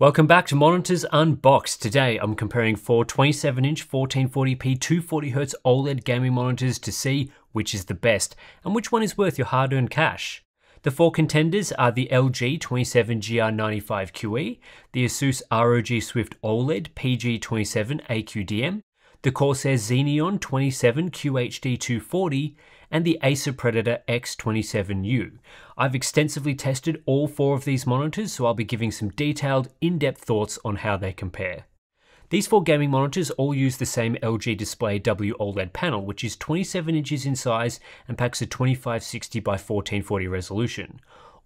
Welcome back to Monitors Unboxed. Today I'm comparing four 27-inch 1440p 240Hz OLED gaming monitors to see which is the best and which one is worth your hard-earned cash. The four contenders are the LG 27GR95QE, the Asus ROG Swift OLED PG27 AQDM, the Corsair Xeneon 27 QHD 240, and the Acer Predator X27U. I've extensively tested all four of these monitors, so I'll be giving some detailed, in-depth thoughts on how they compare. These four gaming monitors all use the same LG Display W OLED panel, which is 27 inches in size and packs a 2560 by 1440 resolution.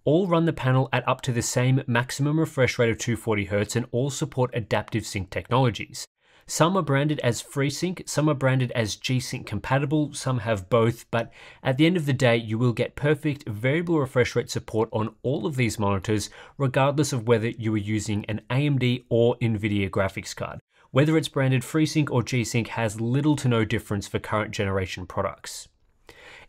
All run the panel at up to the same maximum refresh rate of 240Hz and all support adaptive sync technologies. Some are branded as FreeSync, some are branded as G-Sync compatible, some have both, but at the end of the day, you will get perfect variable refresh rate support on all of these monitors, regardless of whether you are using an AMD or NVIDIA graphics card. Whether it's branded FreeSync or G-Sync has little to no difference for current generation products.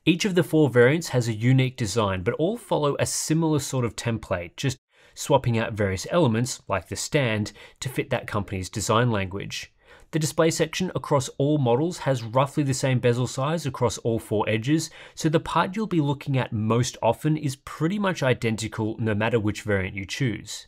Each of the four variants has a unique design, but all follow a similar sort of template, just swapping out various elements, like the stand, to fit that company's design language. The display section across all models has roughly the same bezel size across all four edges, so the part you'll be looking at most often is pretty much identical no matter which variant you choose.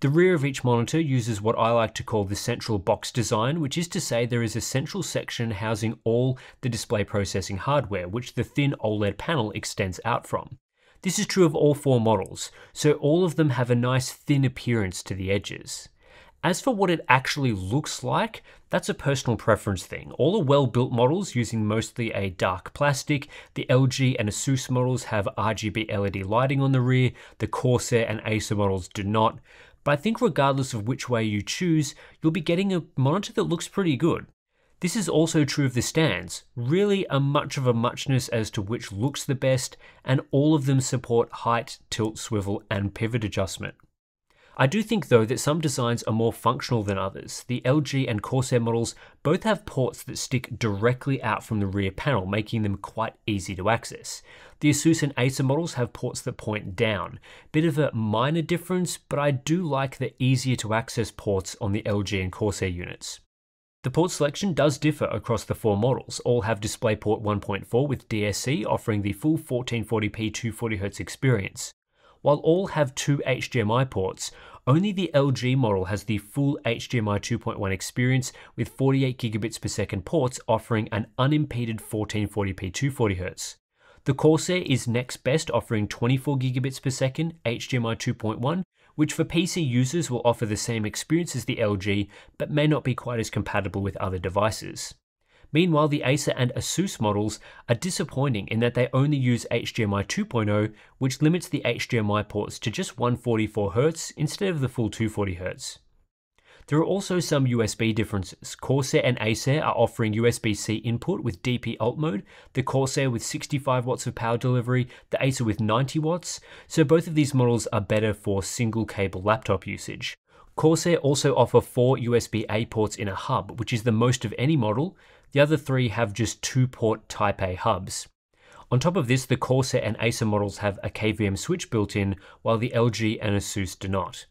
The rear of each monitor uses what I like to call the central box design, which is to say there is a central section housing all the display processing hardware, which the thin OLED panel extends out from. This is true of all four models, so all of them have a nice thin appearance to the edges. As for what it actually looks like, that's a personal preference thing. All are well built models using mostly a dark plastic. The LG and Asus models have RGB LED lighting on the rear, the Corsair and Acer models do not. But I think regardless of which way you choose, you'll be getting a monitor that looks pretty good. This is also true of the stands, really a much of a muchness as to which looks the best, and all of them support height, tilt, swivel, and pivot adjustment. I do think though that some designs are more functional than others. The LG and Corsair models both have ports that stick directly out from the rear panel, making them quite easy to access. The Asus and Acer models have ports that point down. Bit of a minor difference, but I do like the easier to access ports on the LG and Corsair units. The port selection does differ across the four models. All have DisplayPort 1.4 with DSC offering the full 1440p 240Hz experience. While all have two HDMI ports, only the LG model has the full HDMI 2.1 experience with 48 gigabits per second ports offering an unimpeded 1440p 240Hz. The Corsair is next best offering 24 gigabits per second HDMI 2.1, which for PC users will offer the same experience as the LG, but may not be quite as compatible with other devices. Meanwhile, the Acer and Asus models are disappointing in that they only use HDMI 2.0, which limits the HDMI ports to just 144Hz instead of the full 240Hz. There are also some USB differences. Corsair and Acer are offering USB-C input with DP alt mode, the Corsair with 65 watts of power delivery, the Acer with 90 watts, so both of these models are better for single cable laptop usage. Corsair also offer four USB-A ports in a hub, which is the most of any model, the other three have just two port Type A hubs. On top of this, the Corsair and Acer models have a KVM switch built in, while the LG and Asus do not.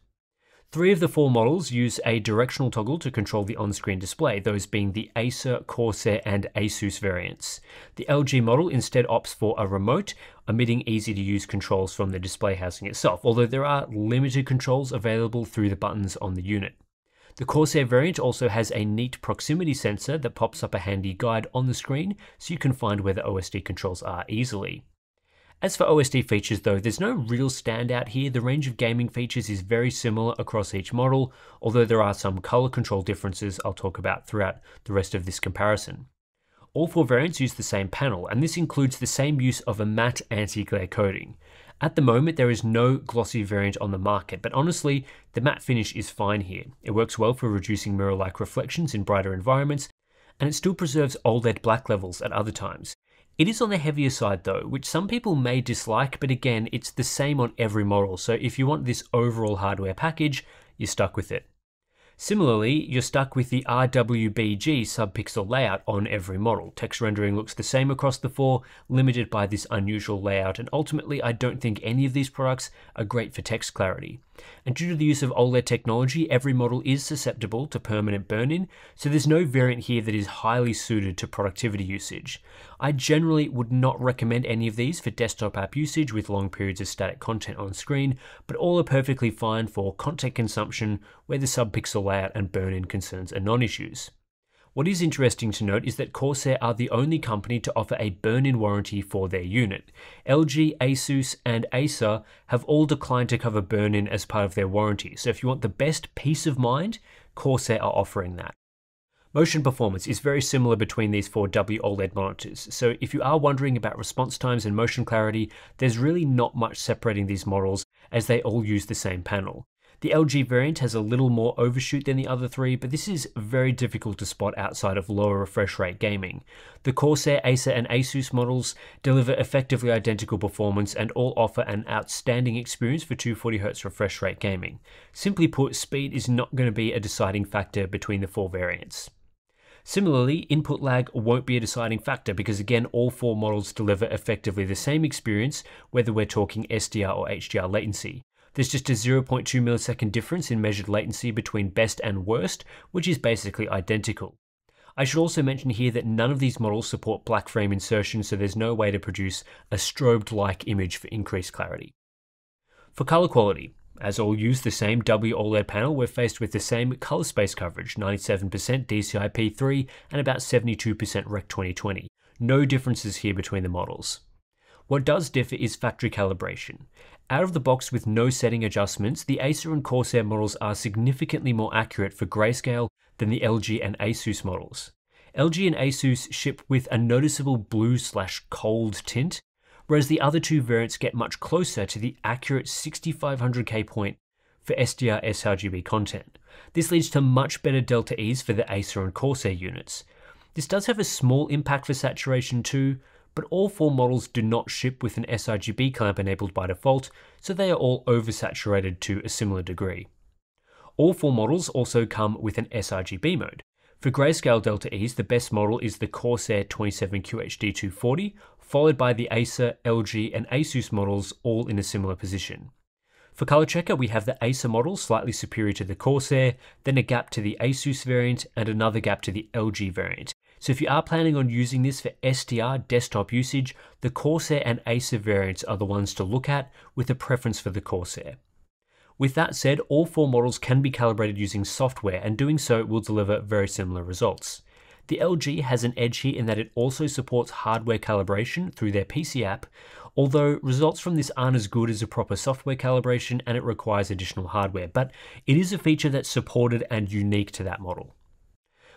Three of the four models use a directional toggle to control the on-screen display, those being the Acer, Corsair and Asus variants. The LG model instead opts for a remote, omitting easy-to-use controls from the display housing itself, although there are limited controls available through the buttons on the unit. The Corsair variant also has a neat proximity sensor that pops up a handy guide on the screen so you can find where the OSD controls are easily. As for OSD features though, there's no real standout here. The range of gaming features is very similar across each model, although there are some color control differences I'll talk about throughout the rest of this comparison. All four variants use the same panel, and this includes the same use of a matte anti-glare coating. At the moment, there is no glossy variant on the market, but honestly, the matte finish is fine here. It works well for reducing mirror-like reflections in brighter environments, and it still preserves OLED black levels at other times. It is on the heavier side though, which some people may dislike, but again, it's the same on every model, so if you want this overall hardware package, you're stuck with it. Similarly, you're stuck with the RWBG subpixel layout on every model. Text rendering looks the same across the four, limited by this unusual layout, and ultimately I don't think any of these products are great for text clarity. And due to the use of OLED technology, every model is susceptible to permanent burn-in, so there's no variant here that is highly suited to productivity usage. I generally would not recommend any of these for desktop app usage with long periods of static content on screen, but all are perfectly fine for content consumption where the subpixel layout and burn-in concerns are non-issues. What is interesting to note is that Corsair are the only company to offer a burn-in warranty for their unit. LG, Asus, and Acer have all declined to cover burn-in as part of their warranty, so if you want the best peace of mind, Corsair are offering that. Motion performance is very similar between these four W OLED monitors, so if you are wondering about response times and motion clarity, there's really not much separating these models as they all use the same panel. The LG variant has a little more overshoot than the other three, but this is very difficult to spot outside of lower refresh rate gaming. The Corsair, Acer, and Asus models deliver effectively identical performance and all offer an outstanding experience for 240Hz refresh rate gaming. Simply put, speed is not going to be a deciding factor between the four variants. Similarly, input lag won't be a deciding factor because again, all four models deliver effectively the same experience, whether we're talking SDR or HDR latency. There's just a 0.2 millisecond difference in measured latency between best and worst, which is basically identical. I should also mention here that none of these models support black frame insertion, so there's no way to produce a strobed-like image for increased clarity. For color quality, as all use the same W OLED panel, we're faced with the same color space coverage, 97% DCI-P3 and about 72% Rec 2020. No differences here between the models. What does differ is factory calibration. Out of the box with no setting adjustments, the Acer and Corsair models are significantly more accurate for grayscale than the LG and Asus models. LG and Asus ship with a noticeable blue slash cold tint, whereas the other two variants get much closer to the accurate 6500K point for SDR sRGB content. This leads to much better delta E's for the Acer and Corsair units. This does have a small impact for saturation too, but all four models do not ship with an sRGB clamp enabled by default, so they are all oversaturated to a similar degree. All four models also come with an sRGB mode. For grayscale delta E's, the best model is the Corsair 27QHD240, followed by the Acer, LG, and Asus models all in a similar position. For color checker, we have the Acer model slightly superior to the Corsair, then a gap to the Asus variant, and another gap to the LG variant. So if you are planning on using this for SDR desktop usage, the Corsair and Acer variants are the ones to look at with a preference for the Corsair. With that said, all four models can be calibrated using software and doing so will deliver very similar results. The LG has an edge here in that it also supports hardware calibration through their PC app, although results from this aren't as good as a proper software calibration and it requires additional hardware, but it is a feature that's supported and unique to that model.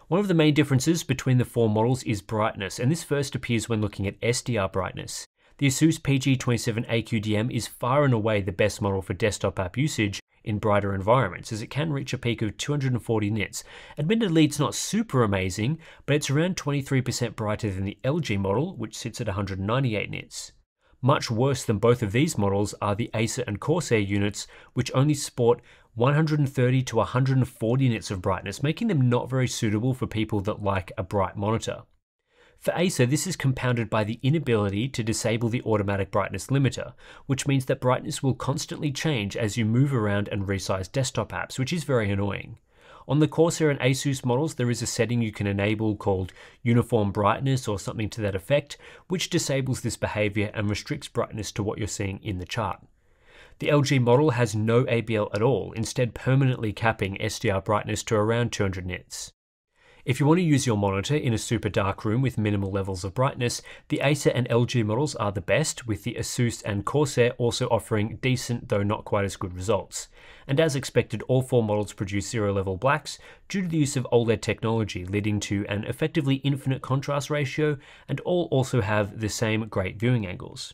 One of the main differences between the four models is brightness, and this first appears when looking at SDR brightness. The Asus PG27AQDM is far and away the best model for desktop app usage in brighter environments, as it can reach a peak of 240 nits. Admittedly, it's not super amazing, but it's around 23% brighter than the LG model, which sits at 198 nits. Much worse than both of these models are the Acer and Corsair units, which only sport 130 to 140 nits of brightness, making them not very suitable for people that like a bright monitor. For Acer, this is compounded by the inability to disable the automatic brightness limiter, which means that brightness will constantly change as you move around and resize desktop apps, which is very annoying. On the Corsair and Asus models, there is a setting you can enable called Uniform Brightness or something to that effect, which disables this behavior and restricts brightness to what you're seeing in the chart. The LG model has no ABL at all, instead permanently capping SDR brightness to around 200 nits. If you want to use your monitor in a super dark room with minimal levels of brightness, the Acer and LG models are the best, with the Asus and Corsair also offering decent though not quite as good results. And as expected, all four models produce zero level blacks due to the use of OLED technology, leading to an effectively infinite contrast ratio, and all also have the same great viewing angles.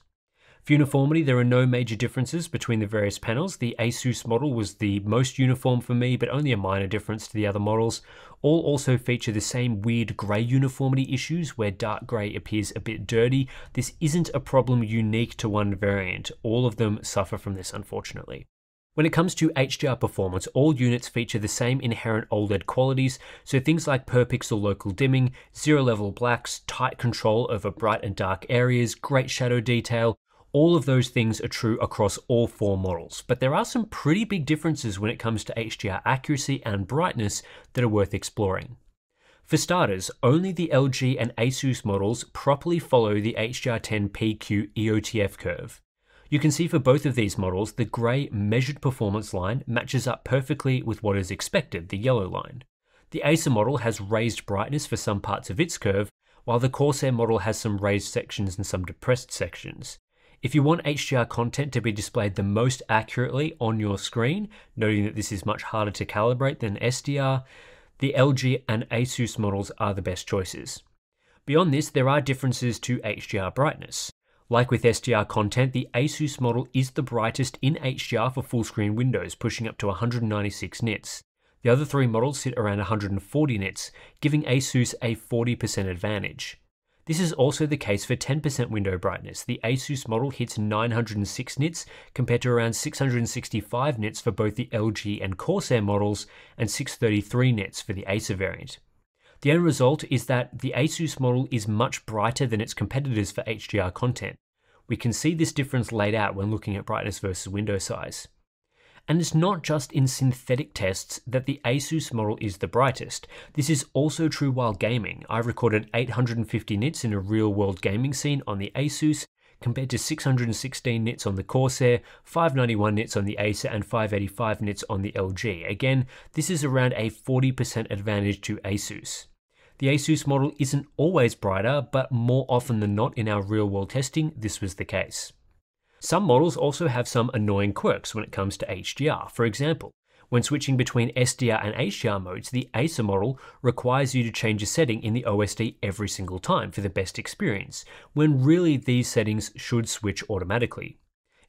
For uniformity, there are no major differences between the various panels. The Asus model was the most uniform for me, but only a minor difference to the other models. All also feature the same weird grey uniformity issues where dark grey appears a bit dirty. This isn't a problem unique to one variant. All of them suffer from this, unfortunately. When it comes to HDR performance, all units feature the same inherent OLED qualities, so things like per pixel local dimming, zero level blacks, tight control over bright and dark areas, great shadow detail, all of those things are true across all four models, but there are some pretty big differences when it comes to HDR accuracy and brightness that are worth exploring. For starters, only the LG and Asus models properly follow the HDR10 PQ EOTF curve. You can see for both of these models, the grey measured performance line matches up perfectly with what is expected, the yellow line. The Acer model has raised brightness for some parts of its curve, while the Corsair model has some raised sections and some depressed sections. If you want HDR content to be displayed the most accurately on your screen, noting that this is much harder to calibrate than SDR, the LG and Asus models are the best choices. Beyond this, there are differences to HDR brightness. Like with SDR content, the Asus model is the brightest in HDR for full screen windows, pushing up to 196 nits. The other three models sit around 140 nits, giving Asus a 40% advantage. This is also the case for 10% window brightness. The Asus model hits 906 nits compared to around 665 nits for both the LG and Corsair models and 633 nits for the Acer variant. The end result is that the Asus model is much brighter than its competitors for HDR content. We can see this difference laid out when looking at brightness versus window size. And it's not just in synthetic tests that the Asus model is the brightest. This is also true while gaming. I recorded 850 nits in a real world gaming scene on the Asus, compared to 616 nits on the Corsair, 591 nits on the Acer, and 585 nits on the LG. Again, this is around a 40% advantage to Asus. The Asus model isn't always brighter, but more often than not in our real world testing, this was the case. Some models also have some annoying quirks when it comes to HDR. For example, when switching between SDR and HDR modes, the Acer model requires you to change a setting in the OSD every single time for the best experience, when really these settings should switch automatically.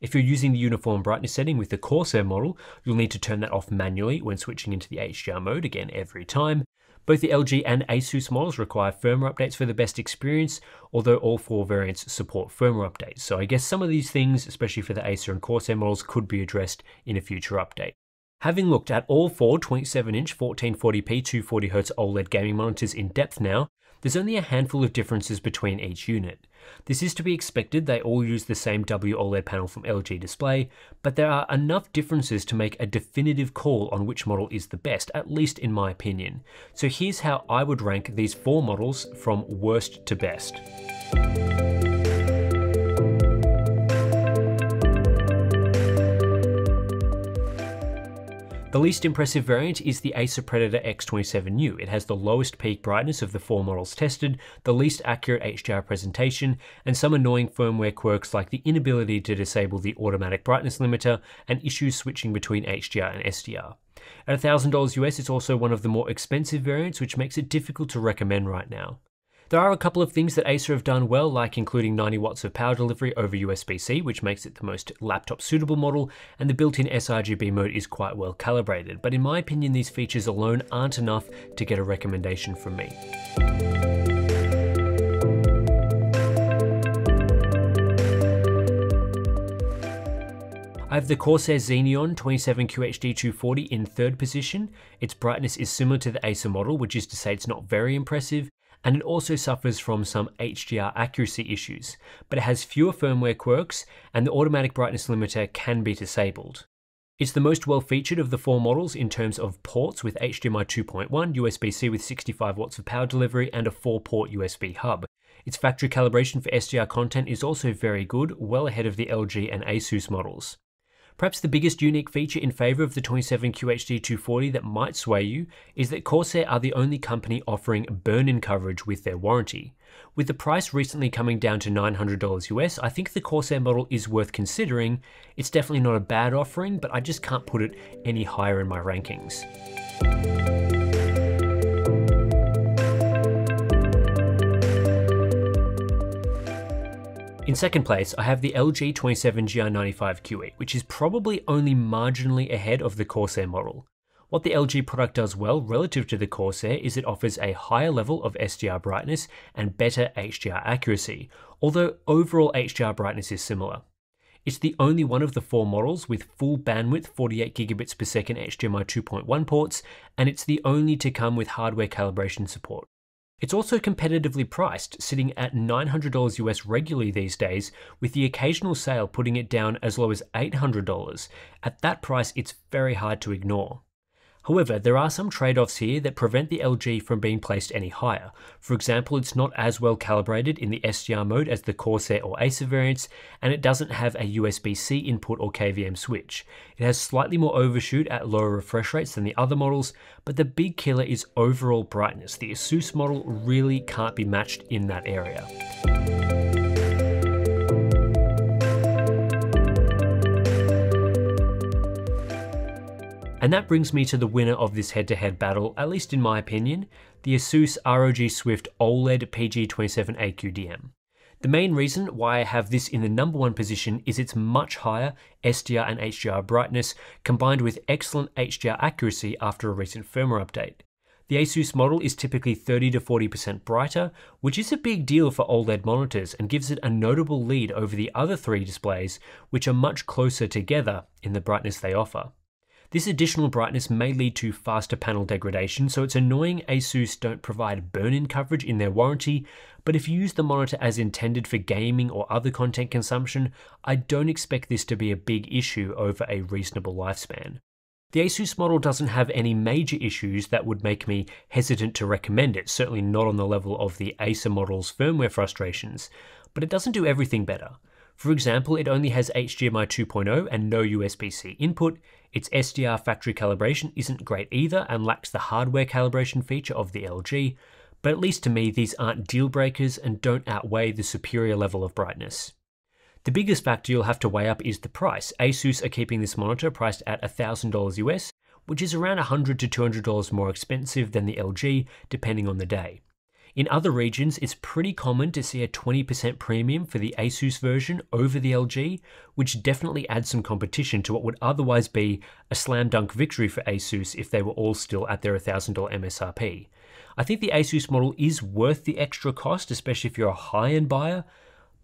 If you're using the uniform brightness setting with the Corsair model, you'll need to turn that off manually when switching into the HDR mode again every time, both the LG and Asus models require firmware updates for the best experience, although all four variants support firmware updates. So I guess some of these things, especially for the Acer and Corsair models, could be addressed in a future update. Having looked at all four 27-inch 1440p 240Hz OLED gaming monitors in depth now, there's only a handful of differences between each unit. This is to be expected, they all use the same WOLED panel from LG Display, but there are enough differences to make a definitive call on which model is the best, at least in my opinion. So here's how I would rank these four models from worst to best. The least impressive variant is the Acer Predator X27U. It has the lowest peak brightness of the four models tested, the least accurate HDR presentation, and some annoying firmware quirks like the inability to disable the automatic brightness limiter and issues switching between HDR and SDR. At $1,000 US, it's also one of the more expensive variants, which makes it difficult to recommend right now. There are a couple of things that Acer have done well, like including 90 watts of power delivery over USB-C, which makes it the most laptop suitable model, and the built-in sRGB mode is quite well calibrated, but in my opinion these features alone aren't enough to get a recommendation from me. I have the Corsair Xeneon 27QHD240 in third position. Its brightness is similar to the Acer model, which is to say it's not very impressive, and it also suffers from some HDR accuracy issues, but it has fewer firmware quirks and the automatic brightness limiter can be disabled. It's the most well featured of the four models in terms of ports with HDMI 2.1, USB-C with 65 watts of power delivery and a 4-port USB hub. Its factory calibration for SDR content is also very good, well ahead of the LG and Asus models. Perhaps the biggest unique feature in favour of the 27QHD240 that might sway you is that Corsair are the only company offering burn-in coverage with their warranty. With the price recently coming down to $900 US, I think the Corsair model is worth considering. It's definitely not a bad offering, but I just can't put it any higher in my rankings. In second place, I have the LG 27GR95QE, which is probably only marginally ahead of the Corsair model. What the LG product does well relative to the Corsair is it offers a higher level of SDR brightness and better HDR accuracy, although overall HDR brightness is similar. It's the only one of the four models with full bandwidth 48 gigabits per second HDMI 2.1 ports, and it's the only to come with hardware calibration support. It's also competitively priced, sitting at $900 US regularly these days, with the occasional sale putting it down as low as $800. At that price, it's very hard to ignore. However, there are some trade-offs here that prevent the LG from being placed any higher. For example, it's not as well calibrated in the SDR mode as the Corsair or Acer variants, and it doesn't have a USB-C input or KVM switch. It has slightly more overshoot at lower refresh rates than the other models, but the big killer is overall brightness. The Asus model really can't be matched in that area. And that brings me to the winner of this head-to-head -head battle, at least in my opinion, the Asus ROG Swift OLED PG27AQDM. The main reason why I have this in the number one position is its much higher SDR and HDR brightness combined with excellent HDR accuracy after a recent firmware update. The Asus model is typically 30 to 40% brighter, which is a big deal for OLED monitors and gives it a notable lead over the other three displays, which are much closer together in the brightness they offer. This additional brightness may lead to faster panel degradation, so it's annoying ASUS don't provide burn-in coverage in their warranty, but if you use the monitor as intended for gaming or other content consumption, I don't expect this to be a big issue over a reasonable lifespan. The Asus model doesn't have any major issues that would make me hesitant to recommend it, certainly not on the level of the Acer model's firmware frustrations, but it doesn't do everything better. For example, it only has HDMI 2.0 and no USB-C input, its SDR factory calibration isn't great either and lacks the hardware calibration feature of the LG, but at least to me these aren't deal breakers and don't outweigh the superior level of brightness. The biggest factor you'll have to weigh up is the price. Asus are keeping this monitor priced at $1,000 US, which is around 100 to $200 more expensive than the LG, depending on the day. In other regions, it's pretty common to see a 20% premium for the Asus version over the LG, which definitely adds some competition to what would otherwise be a slam dunk victory for Asus if they were all still at their $1,000 MSRP. I think the Asus model is worth the extra cost, especially if you're a high-end buyer,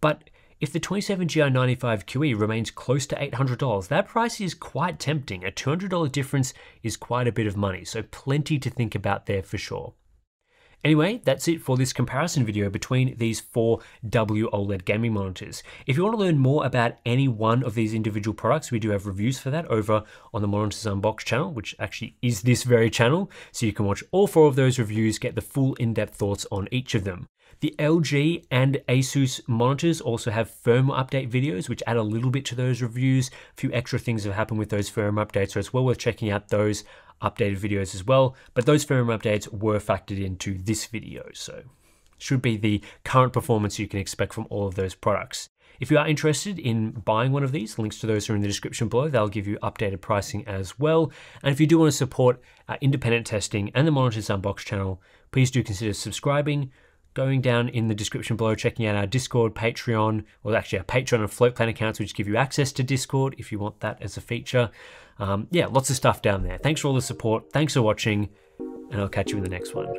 but if the 27GR95QE remains close to $800, that price is quite tempting. A $200 difference is quite a bit of money, so plenty to think about there for sure. Anyway, that's it for this comparison video between these four W OLED gaming monitors. If you want to learn more about any one of these individual products, we do have reviews for that over on the Monitors Unboxed channel, which actually is this very channel. So you can watch all four of those reviews, get the full in-depth thoughts on each of them. The LG and Asus monitors also have firmware update videos, which add a little bit to those reviews. A few extra things have happened with those firmware updates, so it's well worth checking out those updated videos as well. But those firmware updates were factored into this video, so should be the current performance you can expect from all of those products. If you are interested in buying one of these, links to those are in the description below. They'll give you updated pricing as well. And if you do want to support uh, independent testing and the Monitors Unboxed channel, please do consider subscribing, going down in the description below, checking out our Discord, Patreon, or actually our Patreon and Floatplane accounts, which give you access to Discord if you want that as a feature. Um, yeah, lots of stuff down there. Thanks for all the support. Thanks for watching, and I'll catch you in the next one.